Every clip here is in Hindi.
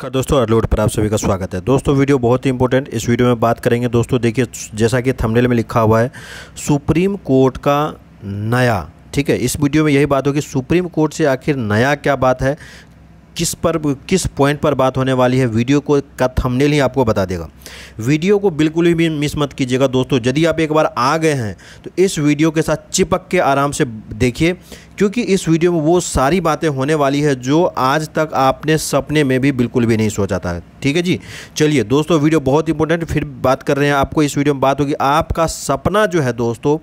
नमस्कार दोस्तों अर्लोड पर आप सभी का स्वागत है। दोस्तों, वीडियो बहुत ही इंपॉर्टेंट इस वीडियो में बात करेंगे। दोस्तों, देखिए, जैसा कि थंबनेल में लिखा हुआ है, सुप्रीम कोर्ट का नया, ठीक है, इस वीडियो में यही बात होगी, सुप्रीम कोर्ट से आखिर नया क्या बात है? किस पर, किस पॉइंट पर बात होने वाली है वीडियो को, का थंबनेल ही आपको बता देगा। वीडियो को बिल्कुल भी मिस मत कीजिएगा दोस्तों। यदि आप एक बार आ गए हैं तो इस वीडियो के साथ चिपक के आराम से देखिए, क्योंकि इस वीडियो में वो सारी बातें होने वाली है जो आज तक आपने सपने में भी बिल्कुल भी नहीं सोचा था। ठीक है जी? चलिए दोस्तों वीडियो बहुत इंपॉर्टेंट फिर बात कर रहे हैं आपको। इस वीडियो में बात होगी आपका सपना जो है दोस्तों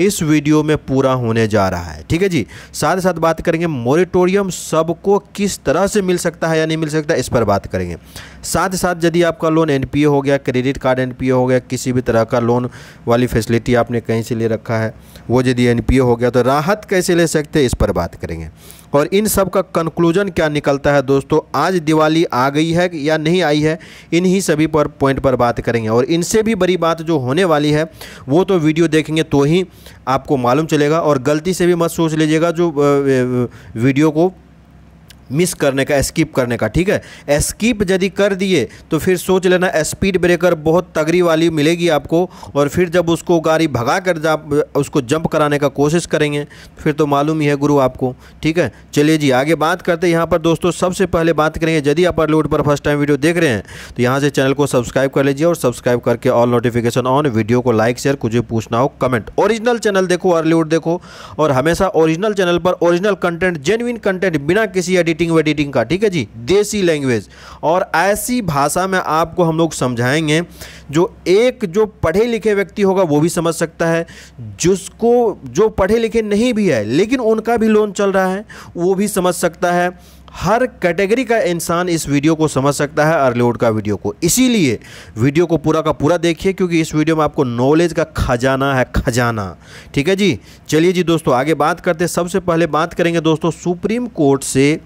इस वीडियो में पूरा होने जा रहा है। ठीक है जी? साथ ही साथ बात करेंगे मोरिटोरियम सबको किस तरह से मिल सकता है या नहीं मिल सकता, इस पर बात करेंगे। साथ ही साथ यदि आपका लोन एनपीए हो गया क्रेडिट कार्ड एन हो गया, किसी भी तरह का लोन वाली फैसिलिटी आपने कहीं से ले रखा है, वो यदि एन हो गया तो राहत कैसे ले सकते हैं, इस पर बात करेंगे। और इन सब का कंक्लूजन क्या निकलता है दोस्तों? आज दिवाली आ गई है या नहीं आई है? इन्हीं सभी पर पॉइंट पर बात करेंगे। और इनसे भी बड़ी बात जो होने वाली है, वो तो वीडियो देखेंगे तो ही आपको मालूम चलेगा। और गलती से भी मत सोच लीजिएगा जो वीडियो को। मिस करने का स्किप करने का, ठीक है? स्किप यदि कर दिए तो फिर सोच लेना स्पीड ब्रेकर बहुत तगड़ी वाली मिलेगी आपको, और फिर जब उसको गाड़ी भगा कर जब उसको जंप कराने का कोशिश करेंगे, फिर तो मालूम ही है गुरु आपको, ठीक है? चलिए जी, आगे बात करते हैं। यहाँ पर दोस्तों, सबसे पहले बात करेंगे, यदि आप अर्लोड पर फ़र्स्ट टाइम वीडियो देख रहे हैं तो यहाँ से चैनल को सब्सक्राइब कर लीजिए और सब्सक्राइब करके ऑल नोटिफिकेशन ऑन वीडियो को लाइक शेयर कुछ पूछना हो कमेंट ओरिजिनल चैनल देखो अर्लीवुड देखो, और हमेशा ओरिजिनल चैनल पर ओरिजिनल कंटेंट जेन्यून कंटेंट बिना किसी एडिट एडिटिंग वेडिटिंग का, ठीक है जी? देसी लैंग्वेज और ऐसी भाषा में आपको हम लोग समझाएँगे, जो एक जो पढ़े लिखे व्यक्ति होगा, वो भी समझ सकता है। जिसको, जो पढ़े लिखे नहीं भी है, लेकिन उनका भी लोन चल रहा है, वो भी समझ सकता है। हर कैटेगरी का इंसान इस वीडियो को समझ सकता है अर्लोड का वीडियो को। इसीलिए वीडियो को पूरा का पूरा देखिए, क्योंकि इस वीडियो में आपको नॉलेज का खजाना है, खजाना। ठीक है जी? चलिए जी दोस्तों, आगे बात करते हैं। सबसे पहले बात करेंगे दोस्तों, सुप्रीम कोर्ट से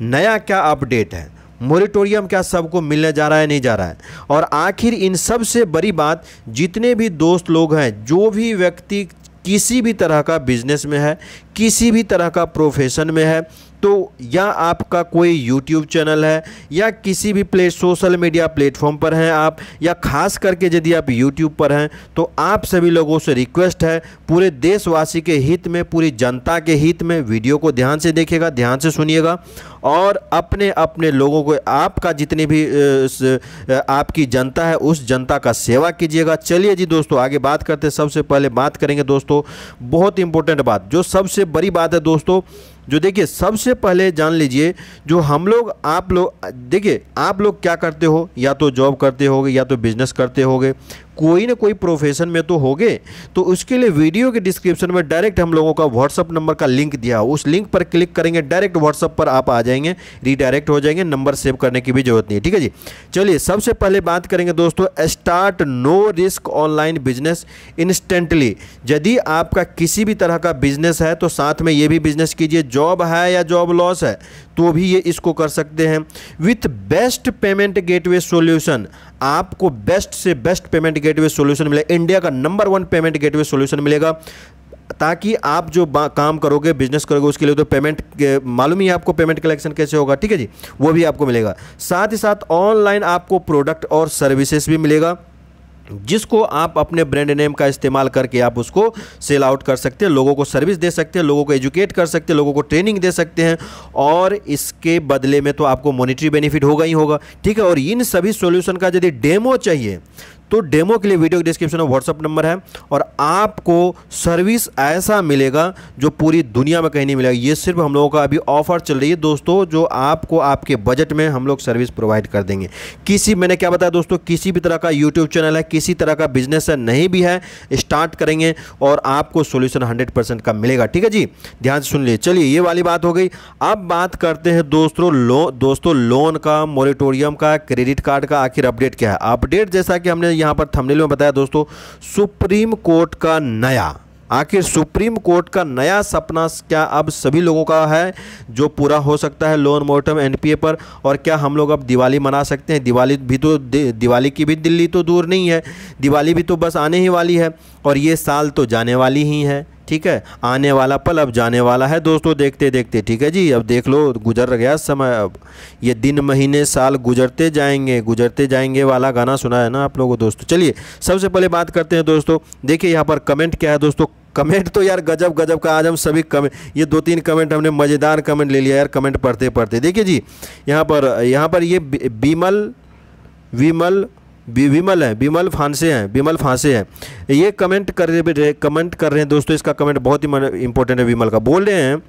नया क्या अपडेट है? मोरिटोरियम क्या सबको मिलने जा रहा है, नहीं जा रहा है? और आखिर इन सबसे बड़ी बात, जितने भी दोस्त लोग हैं, जो भी व्यक्ति किसी भी तरह का बिज़नेस में है, किसी भी तरह का प्रोफेशन में है तो या आपका कोई यूट्यूब चैनल है, या किसी भी प्ले सोशल मीडिया प्लेटफॉर्म पर हैं आप, या खास करके यदि आप यूट्यूब पर हैं तो आप सभी लोगों से रिक्वेस्ट है, पूरे देशवासी के हित में, पूरी जनता के हित में वीडियो को ध्यान से देखिएगा, ध्यान से सुनिएगा, और अपने अपने लोगों को, आपका जितनी भी आपकी जनता है, उस जनता का सेवा कीजिएगा। चलिए जी दोस्तों, आगे बात करते सबसे पहले बात करेंगे दोस्तों बहुत इंपॉर्टेंट बात। जो सबसे बड़ी बात है दोस्तों, जो देखिए, सबसे पहले जान लीजिए, जो हम लोग, आप लोग, देखिए, आप लोग क्या करते हो? या तो जॉब करते होगे, या तो बिज़नेस करते होगे। कोई ना कोई प्रोफेशन में तो होगे तो उसके लिए वीडियो के डिस्क्रिप्शन में डायरेक्ट हम लोगों का व्हाट्सअप नंबर का लिंक दिया। उस लिंक पर क्लिक करेंगे डायरेक्ट व्हाट्सअप पर आप आ जाएँगे रीडायरेक्ट हो जाएँगे नंबर सेव करने की भी ज़रूरत नहीं है, ठीक है जी? चलिए, सबसे पहले बात करेंगे दोस्तों start no risk online business instantly यदि आपका किसी भी तरह का बिज़नेस है तो साथ में ये भी बिज़नेस कीजिए जॉब है या जॉब लॉस है तो भी ये इसको कर सकते हैं। With best payment gateway solution आपको बेस्ट से बेस्ट पेमेंट गेटवे सॉल्यूशन मिलेगा इंडिया का number one payment gateway solution मिलेगा। ताकि आप जो काम करोगे बिज़नेस करोगे, उसके लिए तो पेमेंट मालूम ही आपको पेमेंट कलेक्शन कैसे होगा, ठीक है जी? वो भी आपको मिलेगा। साथ ही साथ ऑनलाइन आपको प्रोडक्ट और सर्विसेज़ भी मिलेगा। जिसको आप अपने ब्रांड नेम का इस्तेमाल करके आप उसको सेल आउट कर सकते हैं, लोगों को सर्विस दे सकते हैं, लोगों को एजुकेट कर सकते हैं, लोगों को ट्रेनिंग दे सकते हैं और इसके बदले में तो आपको मॉनिटरी बेनिफिट होगा ही होगा। ठीक है, और इन सभी सॉल्यूशन का यदि डेमो चाहिए तो डेमो के लिए वीडियो डिस्क्रिप्शन में व्हाट्सअप नंबर है और आपको सर्विस ऐसा मिलेगा जो पूरी दुनिया में कहीं नहीं मिलेगा। ये सिर्फ़ हम लोगों का अभी ऑफ़र चल रही है दोस्तों, जो आपको आपके बजट में हम लोग सर्विस प्रोवाइड कर देंगे। किसी, मैंने क्या बताया दोस्तों, किसी भी तरह का यूट्यूब चैनल है, किसी तरह का बिज़नेस है, नहीं भी है स्टार्ट करेंगे और आपको सोल्यूशन हंड्रेड का मिलेगा। ठीक है जी? ध्यान से सुन लीजिए। चलिए, ये वाली बात हो गई। अब बात करते हैं दोस्तों, लो, दोस्तों लोन का मोरिटोरियम का क्रेडिट कार्ड का, आखिर अपडेट क्या है? अपडेट जैसा कि हमने यहाँ पर थंबनेल में बताया, दोस्तों, सुप्रीम कोर्ट का नया, आखिर सुप्रीम कोर्ट का नया सपना क्या अब सभी लोगों का है, जो पूरा हो सकता है लोन मोर्टम एनपीए पर, और क्या हम लोग अब दिवाली मना सकते हैं? दिवाली भी तो दिवाली की भी दिल्ली तो दूर नहीं है, दिवाली भी तो बस आने ही वाली है, और ये साल तो जाने वाली ही है। ठीक है? आने वाला पल अब जाने वाला है दोस्तों, देखते देखते। ठीक है जी? अब देख लो, गुजर गया समय अब। ये दिन, महीने, साल गुजरते जाएँगे गुजरते जाएँगे वाला गाना सुना है ना आप लोगों दोस्तों? चलिए, सबसे पहले बात करते हैं दोस्तों। देखिए यहाँ पर कमेंट क्या है दोस्तों? कमेंट तो यार गजब गजब का। आज हम सभी कमेंट ये दो तीन कमेंट हमने मज़ेदार कमेंट ले लिया यार कमेंट पढ़ते पढ़ते। देखिए जी, यहाँ पर यहाँ पर ये बीमल, विमल विमल है, विमल फांसे हैं, विमल फांसे हैं। ये कमेंट कर रहे कमेंट कर रहे हैं दोस्तों, इसका कमेंट बहुत ही इंपॉर्टेंट है विमल का। बोल रहे हैं,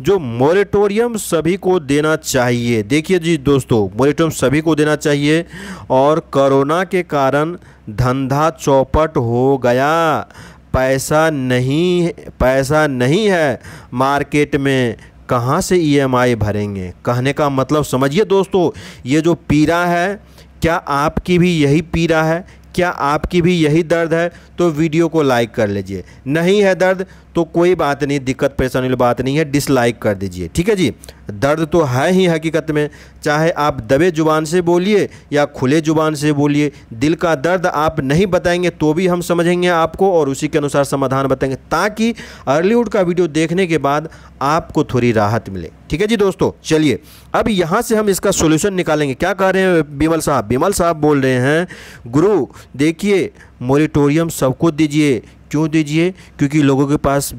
जो मोरेटोरियम सभी को देना चाहिए। देखिए जी दोस्तों मोरेटोरियम सभी को देना चाहिए और कोरोना के कारण धंधा चौपट हो गया। पैसा नहीं पैसा नहीं है मार्केट में। कहाँ से ईएमआई भरेंगे? कहने का मतलब समझिए दोस्तों, ये जो पीड़ा है क्या आपकी भी यही पीड़ा है? क्या आपकी भी यही दर्द है? तो वीडियो को लाइक कर लीजिए। नहीं है दर्द तो कोई बात नहीं, दिक्कत, परेशानी वाली बात नहीं है डिसलाइक कर दीजिए, ठीक है जी? दर्द तो है ही हकीकत में, चाहे आप दबे ज़ुबान से बोलिए या खुले ज़ुबान से बोलिए, दिल का दर्द आप नहीं बताएँगे तो भी हम समझेंगे आपको और उसी के अनुसार समाधान बताएँगे, ताकि अर्लीवुड का वीडियो देखने के बाद आपको थोड़ी राहत मिले, ठीक है जी दोस्तों? चलिए, अब यहाँ से हम इसका सोल्यूशन निकालेंगे। क्या कह रहे हैं बिमल साहब? बिमल साहब बोल रहे हैं, गुरु, देखिए मोरिटोरियम सबको दीजिए क्यों दीजिए? क्योंकि लोगों के पास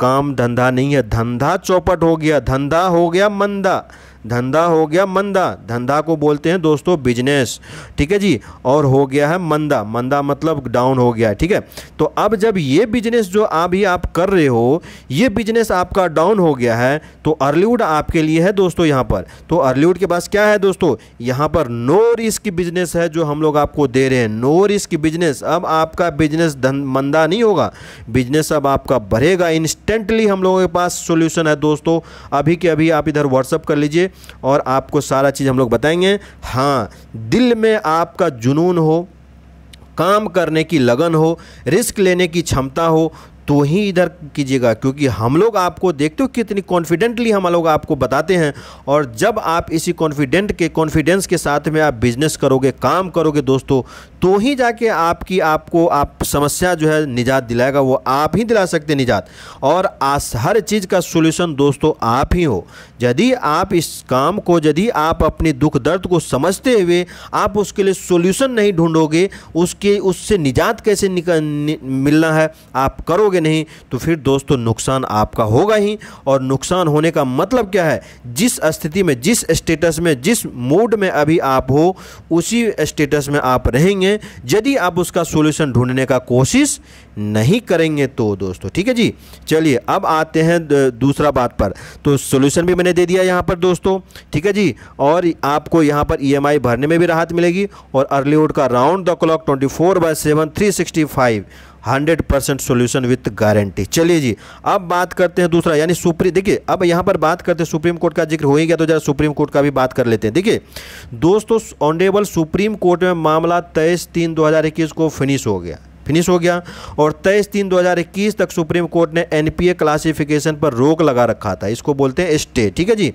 काम धंधा नहीं है। धंधा चौपट हो गया, धंधा हो गया, मंदा। धंधा हो गया मंदा। धंधा को बोलते हैं दोस्तों बिज़नेस ठीक है जी? और हो गया है मंदा। मंदा मतलब डाउन हो गया है ठीक है? तो अब जब ये बिज़नेस जो अभी आप कर रहे हो, ये बिज़नेस आपका डाउन हो गया है तो अर्लीवुड आपके लिए है दोस्तों यहाँ पर। तो अर्लीवुड के पास क्या है दोस्तों? यहाँ पर नो रिस्क बिज़नेस है जो हम लोग आपको दे रहे हैं। नो रिस्क बिज़नेस अब आपका बिज़नेस मंदा नहीं होगा। बिज़नेस अब आपका बढ़ेगा। इंस्टेंटली हम लोगों के पास सोल्यूशन है दोस्तों। अभी के अभी आप इधर व्हाट्सअप कर लीजिए। और आपको सारा चीज़ हम लोग बताएँगे। हाँ दिल में आपका जुनून हो, काम करने की लगन हो, रिस्क लेने की क्षमता हो तो ही इधर कीजिएगा, क्योंकि हम लोग आपको देखते हो कितनी कॉन्फिडेंटली हम लोग आपको बताते हैं। और जब आप इसी कॉन्फिडेंट के कॉन्फिडेंस के साथ में आप बिज़नेस करोगे, काम करोगे दोस्तों तो ही जाके आपकी, आपको, आप समस्या जो है निजात दिलाएगा, वो आप ही दिला सकते निजात। और आस, हर चीज़ का सोल्यूशन दोस्तों आप ही हो। यदि आप इस काम को, यदि आप अपने दुख दर्द को समझते हुए आप उसके लिए सोल्यूशन नहीं ढूंढोगे, उसके, उससे निजात कैसे निकल मिलना है, आप करोगे नहीं तो फिर दोस्तों नुकसान आपका होगा ही। और नुकसान होने का मतलब क्या है? जिस स्थिति में, जिस स्टेटस में, जिस मूड में अभी आप हो, उसी स्टेटस में आप रहेंगे। यदि आप उसका सोल्यूशन ढूँढने का कोशिश नहीं करेंगे तो दोस्तों, ठीक है जी? चलिए, अब आते हैं दूसरा बात पर। तो सोल्यूशन भी मैंने दे दिया यहाँ पर दोस्तों, ठीक है जी? और आपको यहाँ पर ईएमआई भरने में भी राहत मिलेगी। और अर्लीवुड का round the clock twenty four by seven three sixty five hundred percent solution with guarantee. चलिए जी, अब बात करते हैं दूसरा, यानी सुप्रीम देखिए, अब यहाँ पर बात करते हैं सुप्रीम कोर्ट का ज़िक्र हो ही गया तो जरा सुप्रीम कोर्ट का भी बात कर लेते हैं। देखिए, दोस्तों, ऑनरेबल सुप्रीम कोर्ट में मामला तेईस तीन दो को फिनिश हो गया। फिनिश हो गया, और तेईस तीन 2021 तक सुप्रीम कोर्ट ने एनपीए क्लासिफिकेशन पर रोक लगा रखा था। इसको बोलते हैं स्टे ठीक है जी?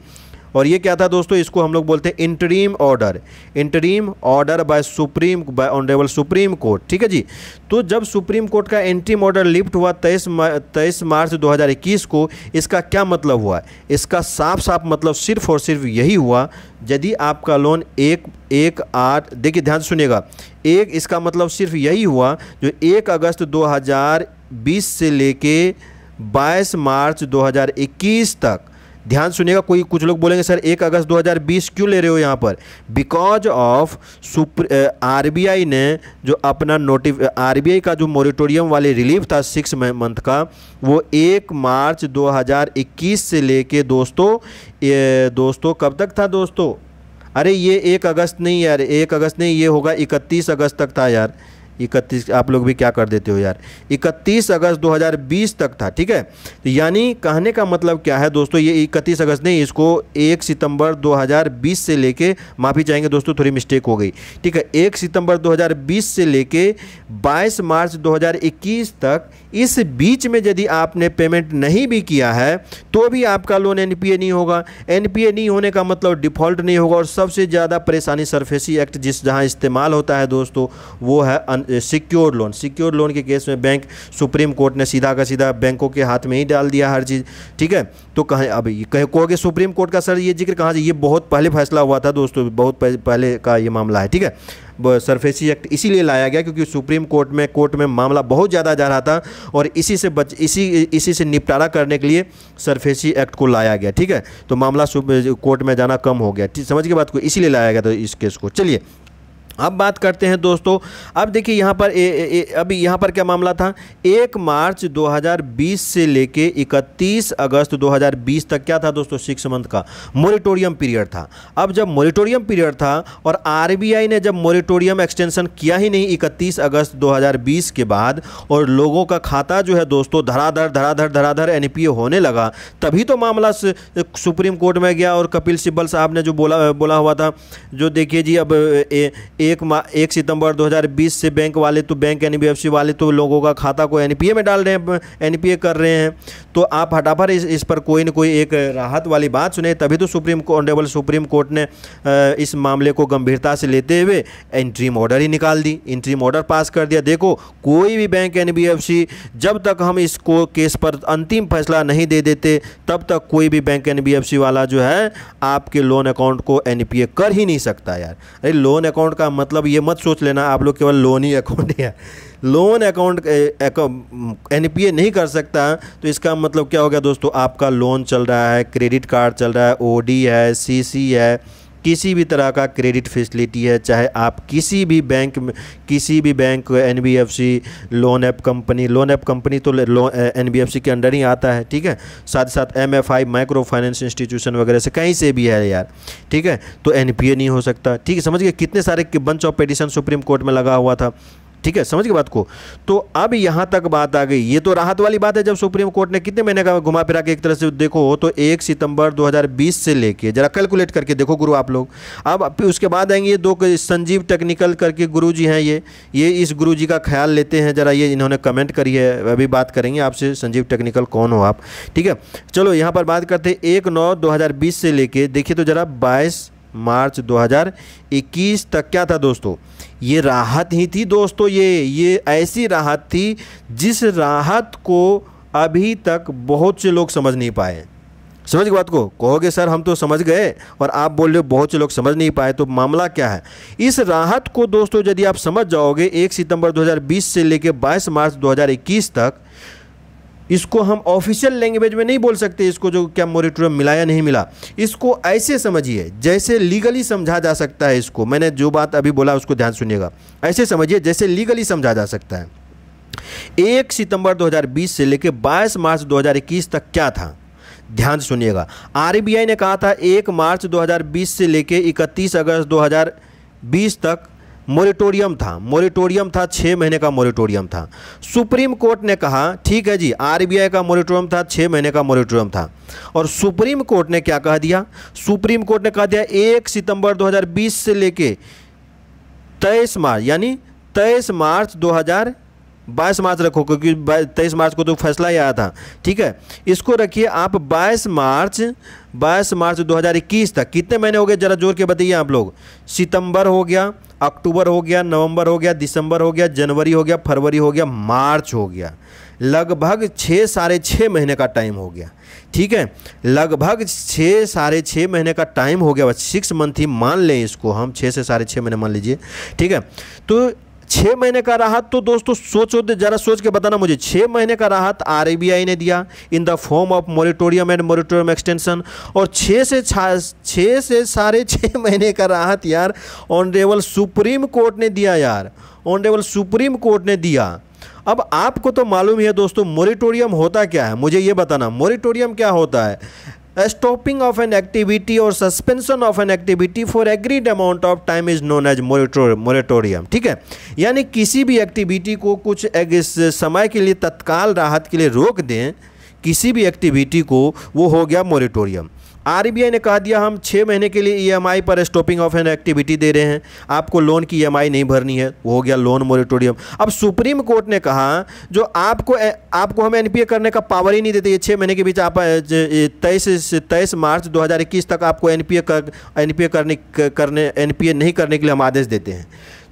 और ये क्या था दोस्तों? इसको हम लोग बोलते हैं interim order interim order by supreme by honourable supreme court ठीक है जी? तो जब सुप्रीम कोर्ट का इंटरीम ऑर्डर लिफ्ट हुआ तेईस तेईस मार्च 2021 को, इसका क्या मतलब हुआ? इसका साफ़ साफ़ मतलब सिर्फ़ और सिर्फ़ यही हुआ, यदि आपका लोन एक एक आठ, देखिए ध्यान सुनिएगा। एक, इसका मतलब सिर्फ़ यही हुआ जो एक अगस्त 2020 से लेके 22 मार्च 2021 तक ध्यान सुनिएगा, कोई कुछ लोग बोलेंगे, सर, एक अगस्त 2020 क्यों ले रहे हो यहाँ पर? बिकॉज़ ऑफ़ सुप्र आरबीआई ने जो अपना नोटिफ आरबीआई का जो मोरिटोरियम वाले रिलीफ था सिक्स मंथ का, वो एक मार्च 2021 से लेके दोस्तों, ये दोस्तों, कब तक था दोस्तों? अरे, ये एक अगस्त नहीं यार, एक अगस्त नहीं, ये होगा इकतीस अगस्त तक था यार। इकतीस, आप लोग भी क्या कर देते हो यार? इकतीस अगस्त 2020 तक था, ठीक है? तो यानी कहने का मतलब क्या है दोस्तों, ये इकतीस अगस्त नहीं, इसको एक सितंबर 2020 से लेके, माफ़ी चाहेंगे दोस्तों, थोड़ी मिस्टेक हो गई, ठीक है? एक सितंबर 2020 से लेके 22 मार्च 2021 तक इस बीच में यदि आपने पेमेंट नहीं भी किया है तो भी आपका लोन एनपीए नहीं होगा। एनपीए नहीं होने का मतलब डिफ़ॉल्ट नहीं होगा, और सबसे ज़्यादा परेशानी सरफेसी एक्ट जिस जहाँ इस्तेमाल होता है दोस्तों, वो है सिक्योर लोन। सिक्योर लोन के केस में बैंक, सुप्रीम कोर्ट ने सीधा का सीधा बैंकों के हाथ में ही डाल दिया हर चीज़, ठीक है? तो कहें, अब कहे कहोगे सुप्रीम कोर्ट का सर ये ज़िक्र कहाँ से, ये बहुत पहले फैसला हुआ था दोस्तों, बहुत पहले का ये मामला है, ठीक है? सरफेसी एक्ट इसीलिए लाया गया क्योंकि सुप्रीम कोर्ट में कोर्ट में मामला बहुत ज़्यादा जा रहा था और इसी से बच, इसी इसी से निपटारा करने के लिए सरफेसी एक्ट को लाया गया, ठीक है? तो मामला कोर्ट में जाना कम हो गया समझ के बात को इसीलिए लाया गया था इस केस को। चलिए अब बात करते हैं दोस्तों अब देखिए यहाँ पर ए, ए, ए, अभी यहाँ पर क्या मामला था? एक मार्च 2020 से लेके 31 अगस्त 2020 तक क्या था दोस्तों सिक्स मंथ का? मोरिटोरियम पीरियड था। अब जब मोरिटोरियम पीरियड था और आरबीआई ने जब मोरिटोरियम एक्सटेंशन किया ही नहीं 31 अगस्त 2020 के बाद और लोगों का खाता जो है दोस्तों धराधर धराधर धराधर एन होने लगा तभी तो मामला सुप्रीम कोर्ट में गया और कपिल सिब्बल साहब ने जो बोला बोला हुआ था जो देखिए जी अब ए, ए, एक मा एक सितंबर 2020 से बैंक वाले तो बैंक एनबीएफसी वाले तो लोगों का खाता को एनपीए में डाल रहे हैं एनपीए कर रहे हैं। तो आप हटाफट इस, इस पर कोई ना कोई एक राहत वाली बात सुने। तभी तो सुप्रीम ऑनरेबल सुप्रीम कोर्ट ने इस मामले को गंभीरता से लेते हुए इंट्रीम ऑर्डर ही निकाल दी। इंट्रीम ऑर्डर पास कर दिया। देखो कोई भी बैंक एन जब तक हम इसको केस पर अंतिम फैसला नहीं दे देते तब तक कोई भी बैंक एनबीएफसी वाला जो है आपके लोन अकाउंट को एनपीए कर ही नहीं सकता यार। अरे लोन अकाउंट का मतलब ये मत सोच लेना, आप लोग केवल लोन ही अकाउंट है लोन अकाउंट एन नहीं कर सकता तो इसका मतलब क्या हो गया दोस्तों? आपका लोन चल रहा है क्रेडिट कार्ड चल रहा है ओडी है सी है किसी भी तरह का क्रेडिट फैसिलिटी है, चाहे आप किसी भी बैंक में किसी भी bank N B F C loan app company loan app company तो एन के अंडर ही आता है, ठीक है? साथ साथ M F I micro finance institution वगैरह से कहीं से भी है यार, ठीक है? तो एन पी ए नहीं हो सकता, ठीक है? समझ गए कितने सारे bunch of petition supreme court में लगा हुआ था। ठीक है, समझ गए बात को? तो अब यहाँ तक बात आ गई। ये तो राहत वाली बात है जब सुप्रीम कोर्ट ने कितने महीने का घुमा फिरा के एक तरह से देखो तो एक सितंबर 2020 से लेके, जरा कैलकुलेट करके देखो गुरु आप लोग। अब उसके बाद आएँगे ये दो संजीव टेक्निकल करके गुरु जी हैं ये। ये इस गुरु जी का ख्याल लेते हैं, जरा ये इन्होंने कमेंट करी है, अभी बात करेंगे आपसे, संजीव टेक्निकल कौन हो आप? ठीक है, चलो यहाँ पर बात करते एक नौ दो से लेके। देखिए तो जरा बाईस मार्च 2021 तक क्या था दोस्तों? ये राहत ही थी दोस्तों ये ये ऐसी राहत थी जिस राहत को अभी तक बहुत से लोग समझ नहीं पाए। समझ गए बात को? कहोगे, सर, हम तो समझ गए और आप बोल रहे हो बहुत से लोग समझ नहीं पाए तो मामला क्या है? इस राहत को दोस्तों यदि आप समझ जाओगे, एक सितंबर 2020 से लेकर 22 मार्च 2021 तक इसको हम ऑफिशियल लैंग्वेज में नहीं बोल सकते, इसको जो क्या मोरिटोरियम मिला या नहीं मिला, इसको ऐसे समझिए, जैसे लीगली समझा जा सकता है इसको। मैंने जो बात अभी बोला, उसको ध्यान सुनिएगा। ऐसे समझिए, जैसे लीगली समझा जा सकता है। एक सितंबर 2020 से लेकर 22 मार्च 2021 तक क्या था? ध्यान सुनिएगा। आरबीआई ने कहा था, एक मार्च 2020 से लेकर 31 अगस्त 2020 तक मोरिटोरियम था। मोरिटोरियम था छः महीने का मोरिटोरियम था। सुप्रीम कोर्ट ने कहा, ठीक है जी आरबीआई का मोरिटोरियम था छः महीने का मोरिटोरियम था। और सुप्रीम कोर्ट ने क्या कह दिया? सुप्रीम कोर्ट ने कहा दिया, एक सितंबर 2020 से लेके तेईस मार्च, यानी तेईस मार्च 2000 बाईस मार्च रखो, क्योंकि तेईस मार्च को तो फैसला ही आया था। ठीक है? इसको रखिए आप बाईस मार्च बाईस मार्च 2021 तक। कितने महीने हो गए? जरा ज़ोर के बताइए आप लोग। सितंबर हो गया अक्टूबर हो गया, नवंबर हो गया, दिसंबर हो गया, जनवरी हो गया, फरवरी हो गया, मार्च हो गया। लगभग छः साढ़े छः महीने का टाइम हो गया। ठीक है? लगभग छः साढ़े छः महीने का टाइम हो गया। सिक्स मंथ ही मान लें इसको हम छः से साढ़े छः महीने मान लीजिए। ठीक है? तो छः महीने का राहत तो दोस्तों सोचो ज़रा सोच के बताना मुझे। छः महीने का राहत आर ने दिया in the form of moratorium and moratorium extension. और छः से छः से साढ़े छः महीने का राहत यार ऑनरेबल सुप्रीम कोर्ट ने दिया यार। ऑनरेबल सुप्रीम कोर्ट ने दिया। अब आपको तो मालूम ही है दोस्तों, मोरिटोरियम होता क्या है? मुझे ये बताना, मोरिटोरियम क्या होता है? स्टॉपिंग ऑफ़ एन एक्टिविटी और suspension of an activity for agreed amount of time is known as moratorium ठीक है? यानी किसी भी एक्टिविटी को कुछ समय के लिए तत्काल राहत के लिए रोक दें, किसी भी एक्टिविटी को, वो हो गया मोरिटोरियम आरबीआई ने कहा दिया, हम छः महीने के लिए ईएमआई पर स्टॉपिंग ऑफ़ एन एक्टिविटी दे रहे हैं। आपको लोन की ईएमआई नहीं भरनी है। वो हो गया लोन मोरिटोरियम अब सुप्रीम कोर्ट ने कहा, जो आपको आपको हम एनपीए करने का पावर ही नहीं देते, ये छः महीने के बीच आप तेईस तेईस मार्च 2021 तक आपको एनपीए कर एनपीए करने करने एनपीए नहीं करने के लिए हम आदेश देते हैं।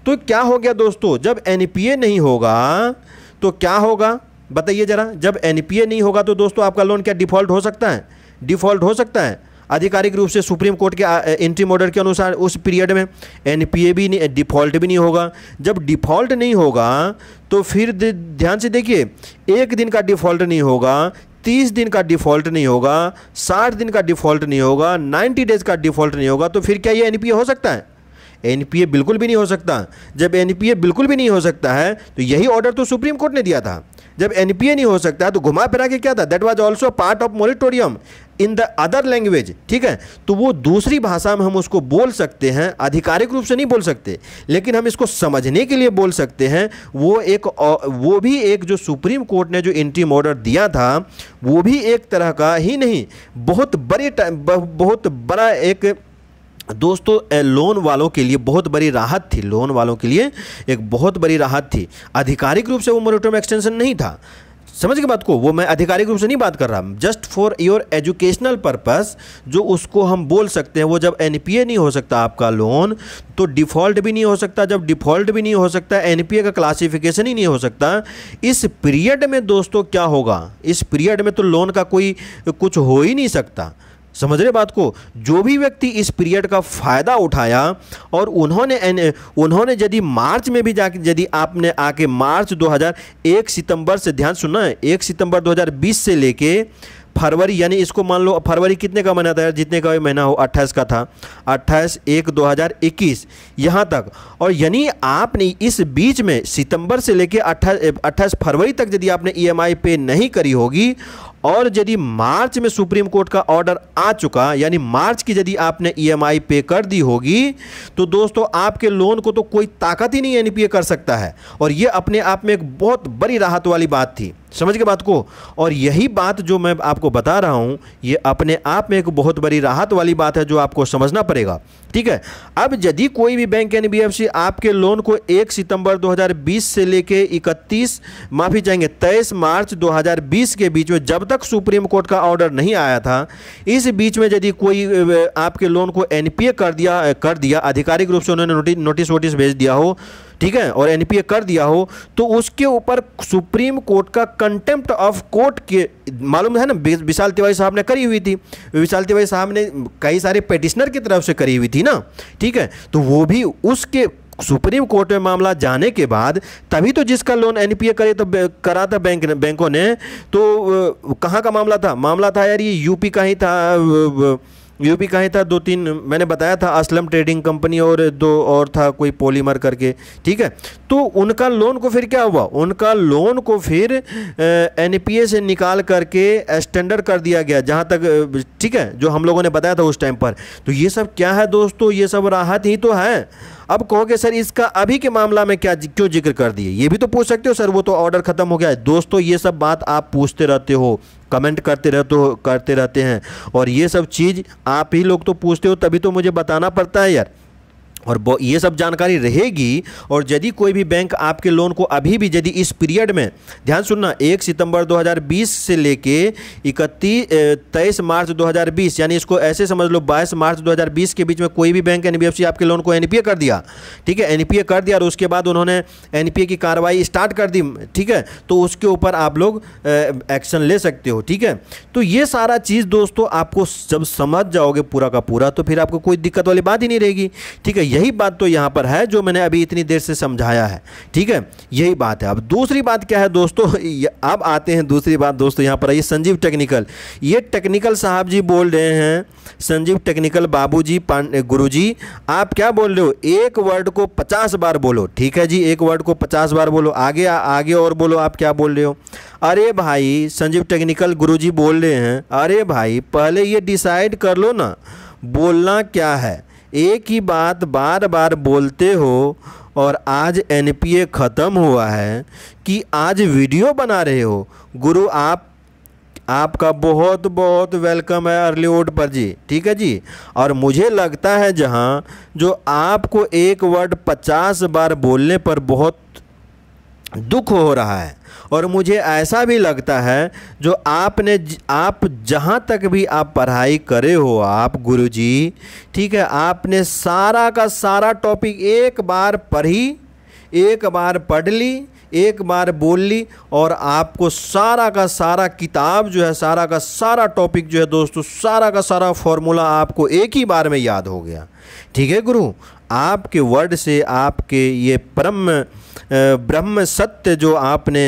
तो क्या हो गया दोस्तों? जब एनपीए नहीं होगा तो क्या होगा? बताइए ज़रा। जब एनपीए नहीं होगा तो दोस्तों आपका लोन क्या डिफ़ॉल्ट हो सकता है? डिफ़ॉल्ट हो सकता है। आधिकारिक रूप से सुप्रीम कोर्ट के एंट्री मॉडल के अनुसार उस पीरियड में एनपीए भी नहीं, डिफ़ॉल्ट भी नहीं होगा। जब डिफ़ॉल्ट नहीं होगा तो फिर ध्यान से देखिए, एक दिन का डिफ़ॉल्ट नहीं होगा, तीस दिन का डिफ़ॉल्ट नहीं होगा, साठ दिन का डिफ़ॉल्ट नहीं होगा नाइन्टी डेज़ का डिफ़ॉल्ट नहीं होगा तो फिर क्या ये एनपीए हो सकता है? एनपीए बिल्कुल भी नहीं हो सकता। जब एनपीए बिल्कुल भी नहीं हो सकता है तो यही ऑर्डर तो सुप्रीम कोर्ट ने दिया था। जब एनपीए नहीं हो सकता है तो घुमा फिरा के क्या था? That was also part of moratorium in the other language ठीक है? तो वो दूसरी भाषा में हम उसको बोल सकते हैं, आधिकारिक रूप से नहीं बोल सकते, लेकिन हम इसको समझने के लिए बोल सकते हैं, वो एक वो भी एक जो सुप्रीम कोर्ट ने जो इंट्रीम ऑर्डर दिया था, वो भी एक तरह का ही नहीं, बहुत बड़े बहुत बड़ा एक, दोस्तों लोन वालों के लिए बहुत बड़ी राहत थी, लोन वालों के लिए एक बहुत बड़ी राहत थी, आधिकारिक रूप से वो मोरिटोम एक्सटेंशन नहीं था समझ के बात को? वो मैं आधिकारिक रूप से नहीं बात कर रहा। Just for your educational purpose जो उसको हम बोल सकते हैं, वो जब एनपीए नहीं हो सकता आपका लोन तो डिफ़ॉल्ट भी नहीं हो सकता। जब डिफ़ॉल्ट भी नहीं हो सकता एनपीए का क्लासिफिकेशन ही नहीं हो सकता। इस पीरियड में दोस्तों क्या होगा? इस पीरियड में तो लोन का कोई कुछ हो ही नहीं सकता। समझ रहे बात को? जो भी व्यक्ति इस पीरियड का फ़ायदा उठाया और उन्होंने उन्होंने यदि मार्च में भी जाके, यदि आपने आके मार्च 2001 सितंबर से, ध्यान सुनना है, एक सितंबर 2020 से लेके फरवरी, यानी इसको मान लो, फरवरी कितने का महीना था जितने का महीना हो, अट्ठाईस का था। अट्ठाईस एक दो हज़ार इक्कीस, यहाँ तक। और यानी आपने इस बीच में सितंबर से लेके अट्ठाईस अट्ठाईस फरवरी तक यदि आपने ईएमआई पे नहीं करी होगी और यदि मार्च में सुप्रीम कोर्ट का ऑर्डर आ चुका, यानी मार्च की यदि आपने ईएमआई पे कर दी होगी तो दोस्तों आपके लोन को तो कोई ताकत ही नहीं एनपीए कर सकता है। और ये अपने आप में एक बहुत बड़ी राहत वाली बात थी। समझ के बात को? और यही बात जो मैं आपको बता रहा हूँ, ये अपने आप में एक बहुत बड़ी राहत वाली बात है जो आपको समझना पड़ेगा। ठीक है? अब यदि कोई भी बैंक एन आपके लोन को 1 सितंबर 2020 से लेके 31 माफ़ी चाहेंगे 23 मार्च 2020 के बीच में जब तक सुप्रीम कोर्ट का ऑर्डर नहीं आया था, इस बीच में यदि कोई आपके लोन को एनपीए कर दिया कर दिया, आधिकारिक रूप से उन्होंने नोटिस वोटिस भेज दिया हो ठीक है? और एनपीए कर दिया हो तो उसके ऊपर सुप्रीम कोर्ट का कंटेम्प्ट ऑफ़ कोर्ट के मालूम है ना? विशाल तिवारी साहब ने करी हुई थी। विशाल तिवारी साहब ने कई सारे पेटिशनर की तरफ़ से करी हुई थी ना? ठीक है? तो वो भी उसके सुप्रीम कोर्ट में मामला जाने के बाद, तभी तो जिसका लोन एनपीए करे तो करा था बैंक ने बैंकों ने तो कहाँ का मामला था? मामला था यार ये यूपी का ही था यूपी का था, दो तीन, मैंने बताया था असलम ट्रेडिंग कंपनी और दो और था कोई पॉलीमर करके, ठीक है? तो उनका लोन को फिर क्या हुआ? उनका लोन को फिर एनपीए से निकाल करके स्टैंडर्ड कर दिया गया, जहाँ तक, ठीक है, जो हम लोगों ने बताया था उस टाइम पर। तो ये सब क्या है दोस्तों? ये सब राहत ही तो है। अब कहोगे, सर, इसका अभी के मामला में क्या क्यों ज़िक्र कर दिए? ये भी तो पूछ सकते हो, सर, वो तो ऑर्डर ख़त्म हो गया है। दोस्तों, ये सब बात आप पूछते रहते हो। कमेंट करते रहते हो करते रहते हैं। और ये सब चीज़ आप ही लोग तो पूछते हो, तभी तो मुझे बताना पड़ता है यार। और ये सब जानकारी रहेगी। और यदि कोई भी बैंक आपके लोन को अभी भी यदि इस पीरियड में, ध्यान सुनना, एक सितंबर 2020 से लेके इकतीस तेईस मार्च 2020 यानी इसको ऐसे समझ लो 22 मार्च 2020 के बीच में कोई भी बैंक एनबीएफसी आपके लोन को एनपीए कर दिया। ठीक है? एनपीए कर दिया और उसके बाद उन्होंने एनपीए की कार्रवाई स्टार्ट कर दी। ठीक है? तो उसके ऊपर आप लोग एक्शन ले सकते हो। ठीक है? तो ये सारा चीज़ दोस्तों, आपको जब समझ जाओगे पूरा का पूरा तो फिर आपको कोई दिक्कत वाली बात ही नहीं रहेगी। ठीक है? यही बात तो यहाँ पर है जो मैंने अभी इतनी देर से समझाया है। ठीक है? यही बात है। अब दूसरी बात क्या है दोस्तों? अब आते हैं दूसरी बात दोस्तों यहाँ पर आइए, संजीव टेक्निकल। ये टेक्निकल साहब जी बोल रहे हैं, संजीव टेक्निकल बाबू जी गुरु जी आप क्या बोल रहे हो? एक वर्ड को पचास बार बोलो। ठीक है जी? एक वर्ड को पचास बार बोलो। आगे आगे और बोलो, आप क्या बोल रहे हो? अरे भाई, संजीव टेक्निकल गुरु जी बोल रहे हैं, अरे भाई, पहले ये डिसाइड कर लो ना, बोलना क्या है? एक ही बात बार बार बोलते हो और आज एनपीए ख़त्म हुआ है कि आज वीडियो बना रहे हो। गुरु, आप, आपका बहुत बहुत वेलकम है अर्लीवुड पर जी। ठीक है जी? और मुझे लगता है जहाँ जो आपको एक वर्ड पचास बार बोलने पर बहुत दुख हो रहा है और मुझे ऐसा भी लगता है जो आपने आप जहाँ तक भी आप पढ़ाई करे हो, आप गुरुजी, ठीक है, आपने सारा का सारा टॉपिक एक बार पढ़ी, एक बार पढ़ ली, एक बार बोल ली और आपको सारा का सारा किताब जो है, सारा का सारा टॉपिक जो है दोस्तों, सारा का सारा फॉर्मूला आपको एक ही बार में याद हो गया। ठीक है गुरु? आपके वर्ड से आपके ये परम ब्रह्म सत्य जो आपने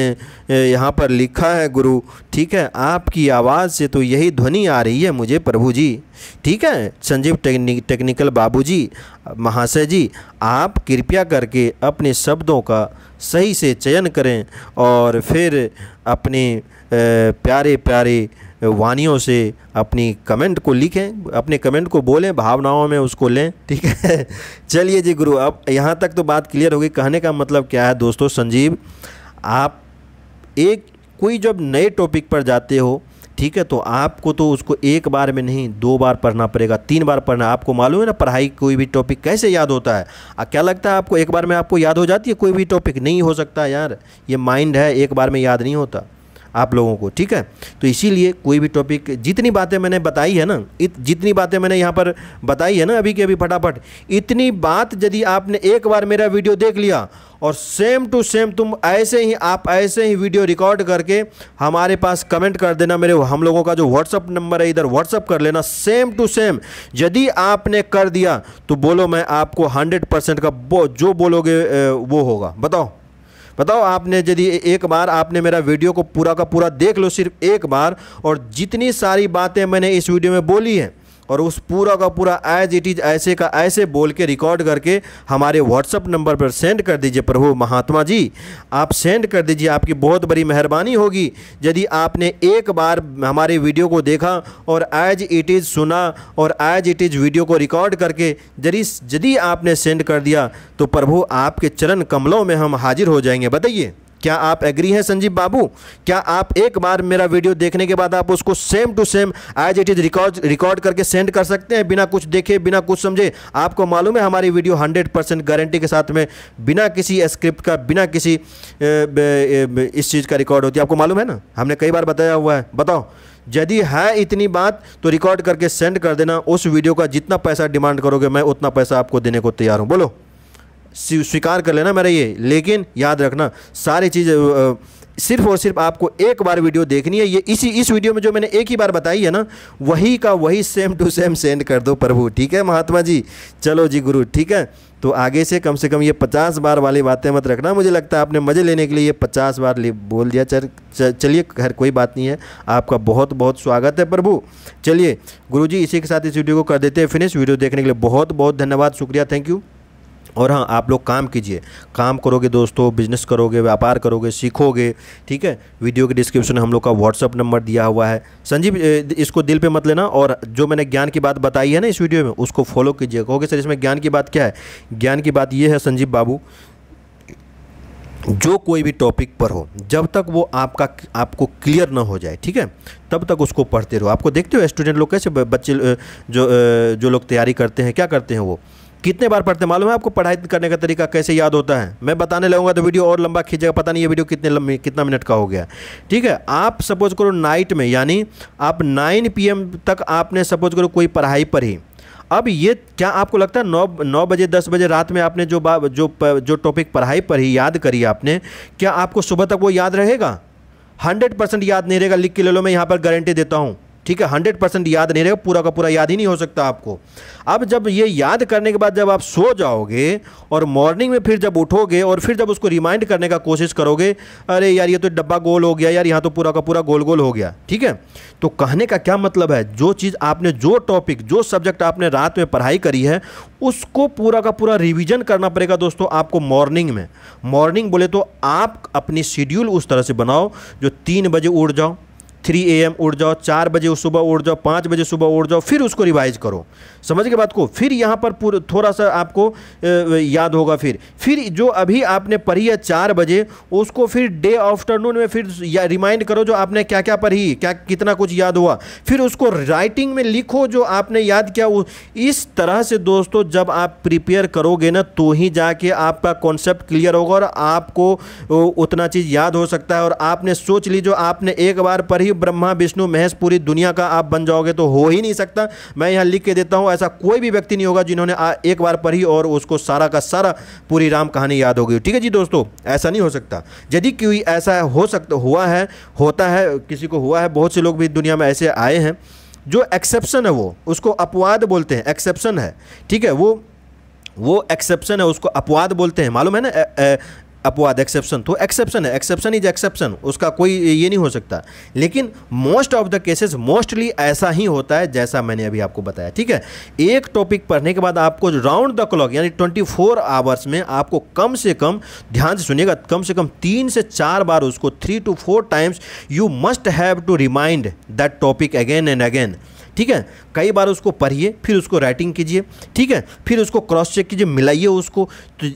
यहाँ पर लिखा है गुरु ठीक है आपकी आवाज़ से तो यही ध्वनि आ रही है मुझे प्रभु जी। ठीक है संजीव टेक्नि, टेक्निकल बाबू जी महाशय जी आप कृपया करके अपने शब्दों का सही से चयन करें और फिर अपने प्यारे प्यारे वानियों से अपनी कमेंट को लिखें अपने कमेंट को बोलें भावनाओं में उसको लें ठीक है। चलिए जी गुरु अब यहाँ तक तो बात क्लियर हो गई। कहने का मतलब क्या है दोस्तों संजीव आप एक कोई जब नए टॉपिक पर जाते हो ठीक है तो आपको तो उसको एक बार में नहीं दो बार पढ़ना पड़ेगा तीन बार पढ़ना आपको मालूम है ना पढ़ाई कोई भी टॉपिक कैसे याद होता है? आ, क्या लगता है आपको एक बार में आपको याद हो जाती है कोई भी टॉपिक नहीं हो सकता यार ये माइंड है एक बार में याद नहीं होता। आप लोगों को, ठीक है? तो इसीलिए कोई भी टॉपिक जितनी बातें मैंने बताई है ना, इत, जितनी बातें मैंने यहाँ पर बताई है ना अभी के अभी फटाफट, इतनी बात यदि आपने एक बार मेरा वीडियो देख लिया और सेम टू सेम तुम ऐसे ही, आप ऐसे ही वीडियो रिकॉर्ड करके हमारे पास कमेंट कर देना मेरे, हम लोगों का जो व्हाट्सअप नंबर है, इधर व्हाट्सअप कर लेना सेम टू सेम यदि आपने कर दिया तो बोलो मैं आपको हंड्रेड परसेंट का जो बोलोगे वो होगा, बताओ। बताओ, आपने यदि एक बार आपने मेरा वीडियो को पूरा का पूरा देख लो, सिर्फ़ एक बार, और जितनी सारी बातें मैंने इस वीडियो में बोली हैं और उस पूरा का पूरा एज इट इज़ ऐसे का ऐसे बोल के रिकॉर्ड करके हमारे व्हाट्सअप नंबर पर सेंड कर दीजिए प्रभु महात्मा जी। आप सेंड कर दीजिए, आपकी बहुत बड़ी मेहरबानी होगी। यदि आपने एक बार हमारे वीडियो को देखा और एज इट इज़ सुना और एज इट इज़ वीडियो को रिकॉर्ड करके यदि यदि आपने सेंड कर दिया तो प्रभु आपके चरण कमलों में हम हाजिर हो जाएँगे। बताइए। क्या आप एग्री हैं संजीव बाबू? क्या आप एक बार मेरा वीडियो देखने के बाद आप उसको same to same as it is record record करके सेंड कर सकते हैं? बिना कुछ देखे, बिना कुछ समझे। आपको मालूम है हमारी वीडियो 100 परसेंट गारंटी के साथ में बिना किसी स्क्रिप्ट का, बिना किसी इस चीज़ का रिकॉर्ड होती है। आपको मालूम है ना? हमने कई बार बताया हुआ है। बताओ। यदि है इतनी बात तो रिकॉर्ड करके सेंड कर देना। उस वीडियो का जितना पैसा डिमांड करोगे, मैं उतना पैसा आपको देने को तैयार हूँ। बोलो। स्वीकार कर लेना मेरा ये। लेकिन याद रखना, सारी चीज़ सिर्फ़ और सिर्फ़ आपको एक बार वीडियो देखनी है। ये इसी, इस वीडियो में जो मैंने एक ही बार बताई है ना, वही का वही सेम टू सेम सेंड कर दो प्रभु। ठीक है महात्मा जी? चलो जी गुरु, ठीक है? तो आगे से कम से कम ये पचास बार वाली बातें मत रखना, मुझे लगता है आपने मज़े लेने के लिए ये पचास बार बोल दिया। चल चलिए, खैर, कोई बात नहीं है। आपका बहुत बहुत स्वागत है प्रभु। चलिए गुरुजी इसी के साथ इस वीडियो को कर देते हैं फिनिश। वीडियो देखने के लिए बहुत बहुत धन्यवाद। शुक्रिया थैंक यू और हाँ आप लोग काम कीजिए। काम करोगे दोस्तों बिज़नेस करोगे, व्यापार करोगे, सीखोगे, ठीक है? वीडियो के डिस्क्रिप्शन में हम लोग का व्हाट्सअप नंबर दिया हुआ है। संजीव इसको दिल पे मत लेना और जो मैंने ज्ञान की बात बताई है ना इस वीडियो में, उसको फॉलो कीजिए। कहोगे सर इसमें ज्ञान की बात क्या है? ज्ञान की बात ये है संजीव बाबू, जो कोई भी टॉपिक पर हो, जब तक वो आपका, आपको क्लियर ना हो जाए, ठीक है? तब तक उसको पढ़ते रहो। आपको देखते हो स्टूडेंट लोग कैसे बच्चे जो जो लोग तैयारी करते हैं, क्या करते हैं वो? कितने बार पढ़ते मालूम है आपको पढ़ाई करने का तरीका कैसे याद होता है? मैं बताने लगूँगा तो वीडियो और लंबा खींचेगा, पता नहीं ये वीडियो कितने लंबी, कितना मिनट का हो गया। ठीक है, आप सपोज़ करो नाइट में, यानी आप नाइन पी तक आपने सपोज़ करो कोई पढ़ाई पढ़ी। अब ये क्या आपको लगता है, नौ नौ बजे, दस बजे रात में आपने जो जो जो टॉपिक पढ़ाई पढ़ी, याद करी आपने, क्या आपको सुबह तक वो याद रहेगा? हंड्रेड परसेंट याद नहीं रहेगा, लिख के ले लो, मैं यहाँ पर गारंटी देता हूँ। ठीक है हंड्रेड परसेंट याद नहीं रहेगा, पूरा का पूरा याद ही नहीं हो सकता आपको। अब जब ये याद करने के बाद जब आप सो जाओगे और मॉर्निंग में फिर जब उठोगे और फिर जब उसको रिमाइंड करने का कोशिश करोगे, अरे यार ये तो डब्बा गोल हो गया, यार यहाँ तो पूरा का पूरा गोल गोल हो गया, ठीक है? तो कहने का क्या मतलब है? जो चीज़ आपने, जो टॉपिक जो सब्जेक्ट आपने रात में पढ़ाई करी है, उसको पूरा का पूरा रिविजन करना पड़ेगा दोस्तों आपको मॉर्निंग में। मॉर्निंग बोले तो आप अपनी शेड्यूल उस तरह से बनाओ, जो तीन बजे उठ जाओ थ्री ए एम उठ जाओ, चार बजे सुबह उठ जाओ, पाँच बजे सुबह उठ जाओ, फिर उसको रिवाइज करो। समझ के बात को, फिर यहाँ पर पूरा, थोड़ा सा आपको याद होगा फिर। फिर जो अभी आपने पढ़ी है चार बजे, उसको फिर डे आफ्टरनून में फिर रिमाइंड करो जो आपने क्या क्या पढ़ी, क्या, कितना कुछ याद हुआ। फिर उसको राइटिंग में लिखो जो आपने याद किया इस तरह से दोस्तों जब आप प्रिपेयर करोगे ना तो ही जाके आपका कॉन्सेप्ट क्लियर होगा और आपको उतना चीज़ याद हो सकता है। और आपने सोच ली जो आपने एक बार पढ़ी ब्रह्मा, विष्णु, महेश, पूरी दुनिया का आप बन जाओगे तो हो ही नहीं सकता। मैं यहाँ लिख के देता हूँ ऐसा कोई भी व्यक्ति नहीं होगा जिन्होंने एक बार पढ़ी और उसको सारा का सारा पूरी राम कहानी याद हो गई ठीक है जी दोस्तों, ऐसा नहीं हो सकता। यदि कोई ऐसा हो सकता, हुआ है, होता है, किसी को हुआ है, बहुत से लोग भी दुनिया में ऐसे आए हैं, जो एक्सेप्शन है वो, उसको अपवाद बोलते हैं एक्सेप्शन है। ठीक है, वो वो एक्सेप्शन है, उसको अपवाद बोलते हैं। मालूम है ना अपवाद एक्सेप्शन तो एक्सेप्शन है एक्सेप्शन इज़ एक्सेप्शन उसका कोई ये नहीं हो सकता। लेकिन most of the cases mostly ऐसा ही होता है जैसा मैंने अभी आपको बताया, ठीक है? एक टॉपिक पढ़ने के बाद आपको राउंड द क्लॉक यानी 24 फोर आवर्स में आपको कम से कम, ध्यान से सुनिएगा, कम से कम तीन से चार बार उसको three two four times you must have to remind that topic again and again ठीक है? कई बार उसको पढ़िए, फिर उसको राइटिंग कीजिए, ठीक है? फिर उसको क्रॉस चेक कीजिए, मिलाइए उसको। तो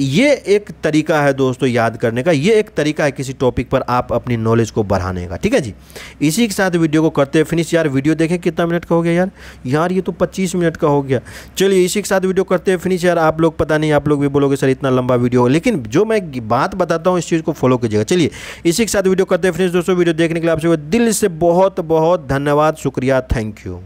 ये एक तरीका है दोस्तों याद करने का। ये एक तरीका है किसी टॉपिक पर आप अपनी नॉलेज को बढ़ाने का, ठीक है जी? इसी के साथ वीडियो को करते हैं फिनिश यार वीडियो देखें कितना मिनट का हो गया यार? यार, ये तो पच्चीस मिनट का हो गया। चलिए, इसी के साथ वीडियो करते हैं फिनिश यार, आप लोग पता नहीं, आप लोग भी बोलोगे, सर, इतना लंबा वीडियो लेकिन जो मैं बात बताता हूँ, इस चीज़ को फॉलो कीजिएगा। चलिए, इसी के साथ वीडियो करते हैं फिनिश दोस्तों वीडियो देखने के लिए आपसे दिल से बहुत बहुत धन्यवाद। शुक्रिया। Thank you